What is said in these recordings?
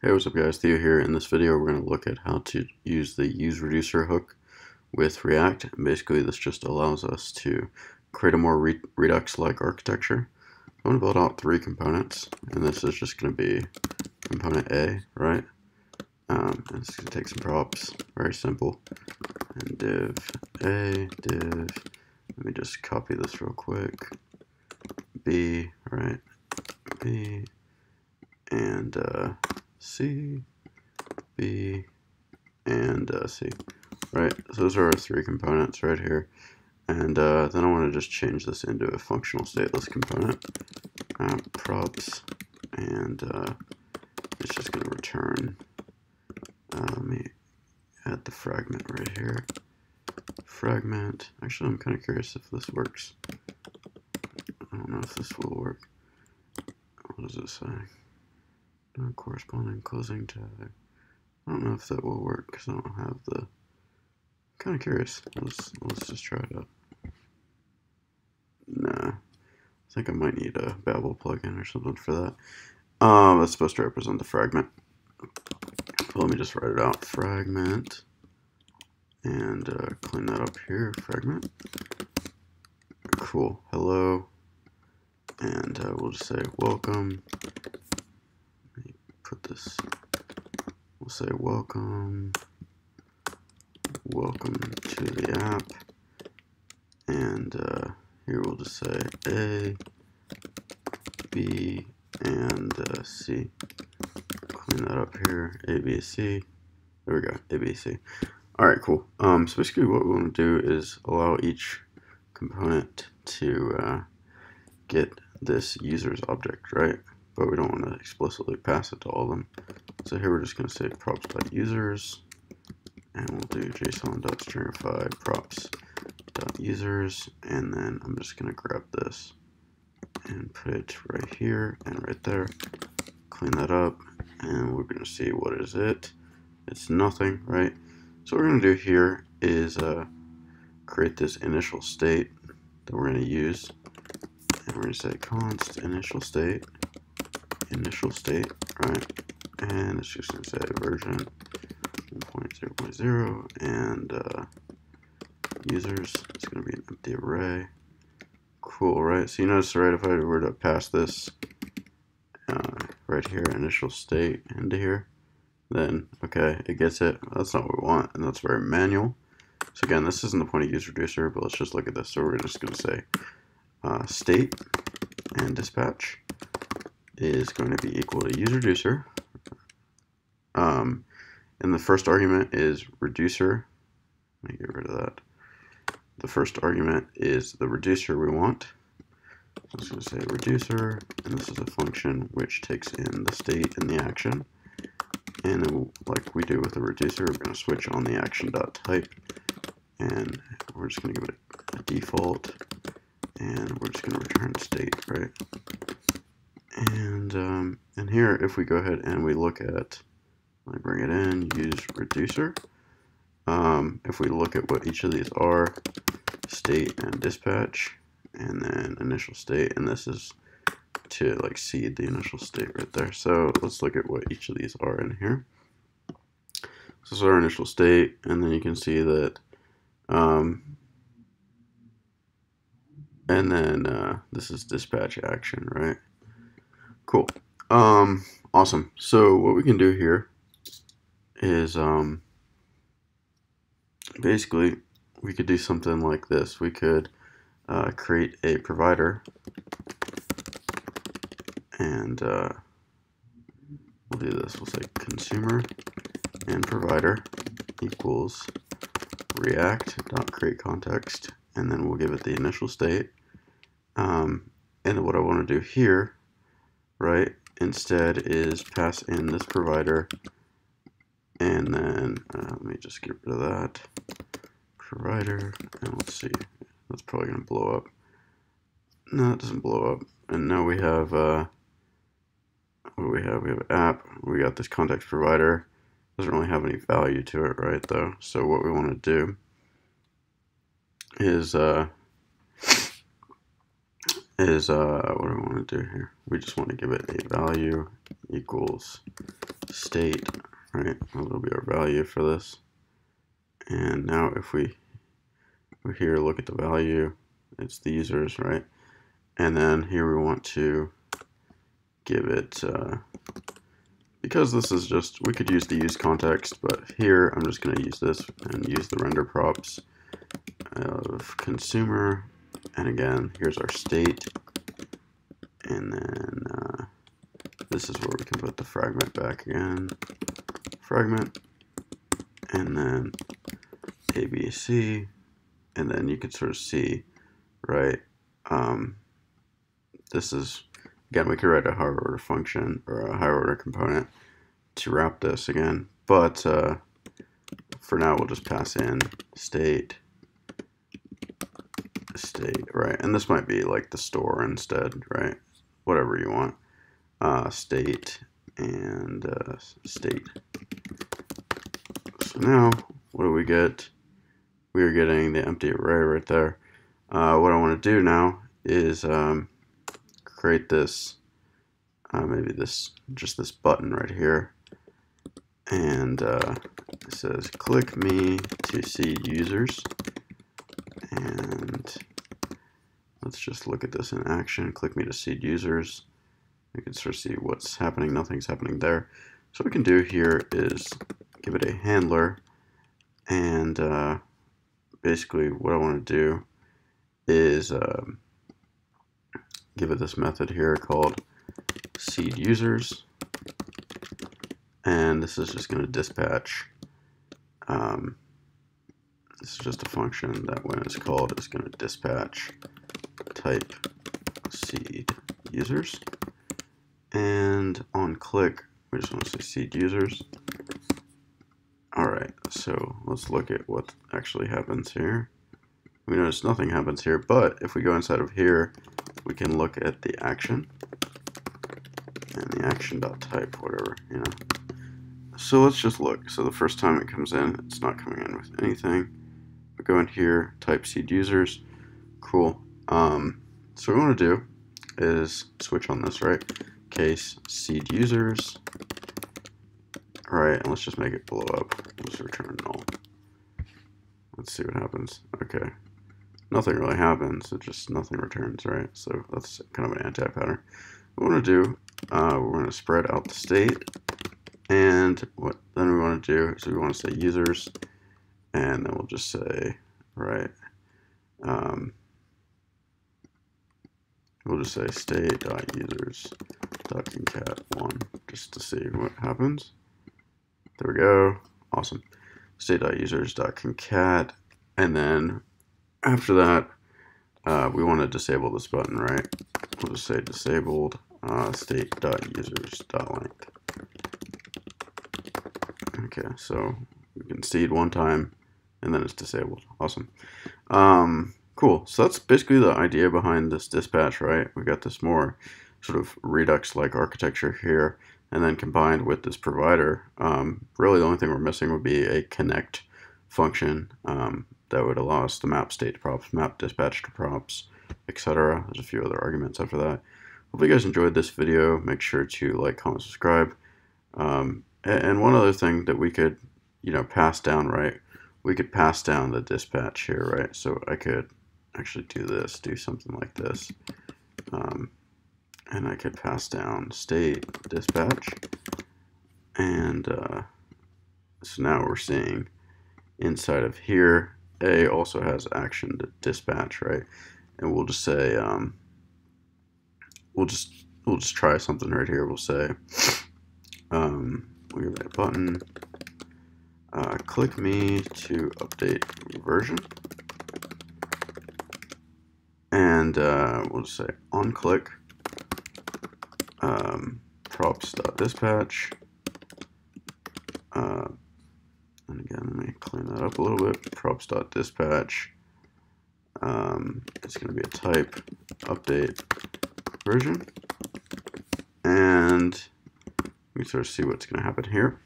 Hey, what's up guys? Theo here. In this video, we're going to look at how to use the use reducer hook with React. And basically, this just allows us to create a more re Redux-like architecture. I'm going to build out three components, and this is just going to be component A, right? Um, and it's going to take some props, very simple. And div A, div, let me just copy this real quick. B, right? B, and uh, C, B, and uh, C. Right, so those are our three components right here. And uh, then I want to just change this into a functional stateless component. Uh, props, and uh, it's just going to return. Uh, let me add the fragment right here. Fragment. Actually, I'm kind of curious if this works. I don't know if this will work. What does it say? No corresponding closing tag. I don't know if that will work because I don't have the. Kind of curious. Let's let's just try it out. Nah, I think I might need a Babel plugin or something for that. Um, that's supposed to represent the fragment. Let me just write it out. Fragment, and uh, clean that up here. Fragment. Cool. Hello, and uh, we'll just say welcome put this, we'll say welcome, welcome to the app, and uh, here we'll just say A, B, and uh, C. Clean that up here, A, B, C. There we go, A, B, C. Alright, cool. Um, so basically what we want to do is allow each component to uh, get this user's object, right? But we don't want to explicitly pass it to all of them. So here we're just going to say props.users, and we'll do json.stringify props.users, and then I'm just going to grab this and put it right here and right there. Clean that up, and we're going to see what is it. It's nothing, right? So what we're going to do here is uh, create this initial state that we're going to use. And we're going to say const initial state initial state, right? And it's just going to say version 1.0.0 and uh, users, it's going to be an empty array. Cool, right? So you notice, right, if I were to pass this uh, right here, initial state into here, then, okay, it gets it. That's not what we want, and that's very manual. So again, this isn't the point of use reducer, but let's just look at this. So we're just going to say uh, state and dispatch is going to be equal to use reducer. Um, and the first argument is reducer. Let me get rid of that. The first argument is the reducer we want. So I'm going to say reducer, and this is a function which takes in the state and the action. And then, like we do with the reducer, we're going to switch on the action dot type, and we're just going to give it a default, and we're just going to return state, right? And, um, and here, if we go ahead and we look at, let me bring it in, use reducer. Um, if we look at what each of these are, state and dispatch, and then initial state, and this is to like seed the initial state right there. So let's look at what each of these are in here. This is our initial state, and then you can see that, um, and then uh, this is dispatch action, right? Cool. Um, awesome. So what we can do here is um, basically we could do something like this. We could uh, create a provider and uh, we'll do this. We'll say consumer and provider equals react dot create and then we'll give it the initial state. Um, and what I want to do here right, instead is pass in this provider. And then uh, let me just get rid of that provider. And let's see that's probably gonna blow up. No it doesn't blow up. And now we have uh, what do we have? We have app. We got this context provider. Doesn't really have any value to it right though? So what we want to do is uh, is, uh, what we want to do here? We just want to give it a value equals state, right? That'll be our value for this. And now if we we're here, look at the value, it's the users, right? And then here we want to give it, uh, because this is just, we could use the use context, but here I'm just going to use this and use the render props of consumer. And again, here's our state. And then uh, this is where we can put the fragment back again. Fragment. And then ABC. And then you can sort of see, right? Um, this is, again, we could write a higher order function or a higher order component to wrap this again. But uh, for now, we'll just pass in state state, right? And this might be like the store instead, right? Whatever you want. Uh, state and uh, state. So now, what do we get? We are getting the empty array right there. Uh, what I want to do now is um, create this, uh, maybe this, just this button right here. And uh, it says, click me to see users. And let's just look at this in action. Click me to seed users. You can sort of see what's happening. Nothing's happening there. So what we can do here is give it a handler. And uh, basically what I want to do is um, give it this method here called seed users. And this is just going to dispatch um, is just a function that when it's called is going to dispatch type seed users. And on click, we just want to say seed users. Alright, so let's look at what actually happens here. We notice nothing happens here, but if we go inside of here, we can look at the action. And the action.type, whatever, you know. So let's just look. So the first time it comes in, it's not coming in with anything go in here, type seed users. Cool. Um, so what we want to do is switch on this, right? Case seed users. All right, and let's just make it blow up. Let's return null. Let's see what happens. Okay. Nothing really happens. It just nothing returns, right? So that's kind of an anti-pattern. What we want to do, uh, we're going to spread out the state. And what then we want to do is we want to say users and then we'll just say, right, um, we'll just say state.users.concat1 just to see what happens. There we go. Awesome. State.users.concat. And then after that, uh, we want to disable this button, right? We'll just say disabled uh, state.users.length. Okay, so we can seed one time and then it's disabled. Awesome. Um, cool. So that's basically the idea behind this dispatch, right? We got this more sort of Redux-like architecture here, and then combined with this provider, um, really the only thing we're missing would be a connect function um, that would allow us to map state to props, map dispatch to props, etc. There's a few other arguments after that. Hope you guys enjoyed this video. Make sure to like, comment, subscribe. Um, and one other thing that we could, you know, pass down, right? We could pass down the dispatch here, right? So I could actually do this, do something like this. Um, and I could pass down state dispatch. And uh, so now we're seeing inside of here, A also has action to dispatch, right? And we'll just say, um, we'll just, we'll just try something right here. We'll say, um, we give it a button, uh, click me to update version. And uh, we'll just say on click um, props.dispatch. Uh, and again, let me clean that up a little bit. Props.dispatch. Um, it's going to be a type update version. And we sort of see what's going to happen here.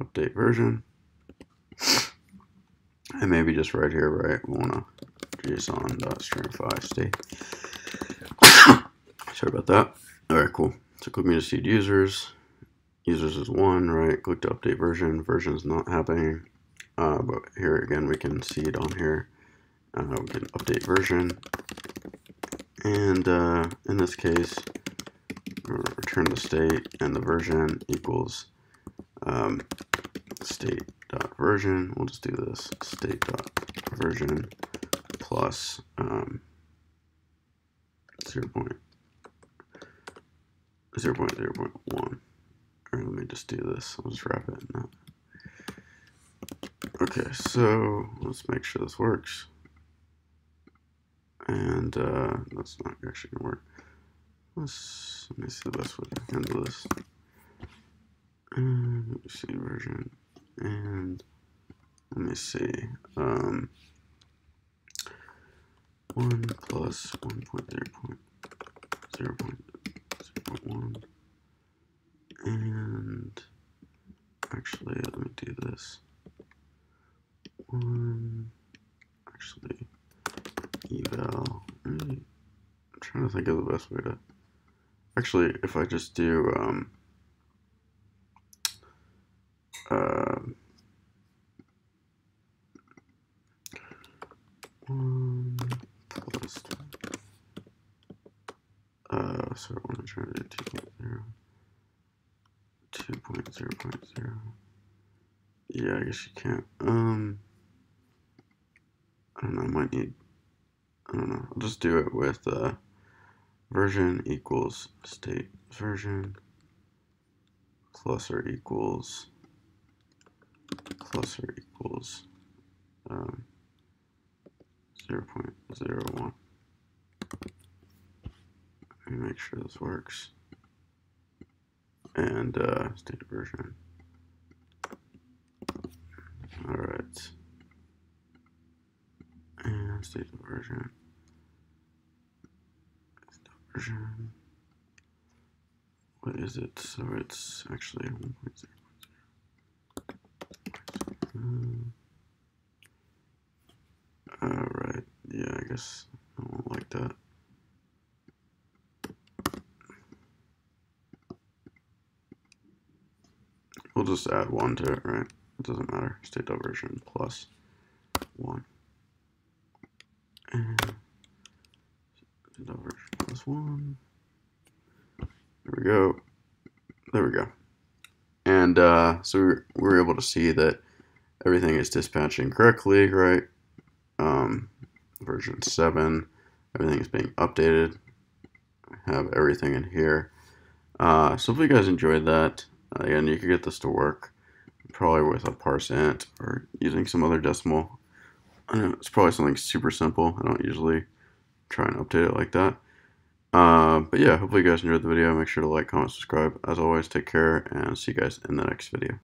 Update version. And maybe just right here, right, want to json.stringify state. Sorry about that. All right, cool. So click me to seed users. Users is one, right? Click to update version. Version is not happening. Uh, but here again, we can see it on here. Uh, we can update version. And uh, in this case, return the state and the version equals um, state dot version. We'll just do this state dot version plus um, 0. 0.0 0.0.1. Or let me just do this. I'll just wrap it in that. Okay, so let's make sure this works. And uh, that's not actually gonna work. Let's let me see the best way to handle this. And let me see version and let me see. Um, one plus one point zero point zero point zero point one, and actually let me do this. One actually eval. I'm trying to think of the best way to. Actually, if I just do um, one plus uh, so to do 2.0 2.0.0 yeah I guess you can't. Um I don't know I might need I don't know. I'll just do it with uh, version equals state version. Plus or equals plus or equals um, 0 0.01. Let me make sure this works. And uh, state version. Alright. And state version. State version. What is it? So it's actually 1.0. Mm. Alright, I won't like that. We'll just add one to it, right? It doesn't matter. State version plus one. And state version plus one. There we go. There we go. And uh, so we're able to see that everything is dispatching correctly, right? Version 7, everything is being updated. I have everything in here. Uh, so if you guys enjoyed that, uh, again, you could get this to work probably with a parse int or using some other decimal. I know it's probably something super simple. I don't usually try and update it like that. Uh, but yeah, hopefully you guys enjoyed the video. Make sure to like, comment, subscribe. As always, take care and see you guys in the next video.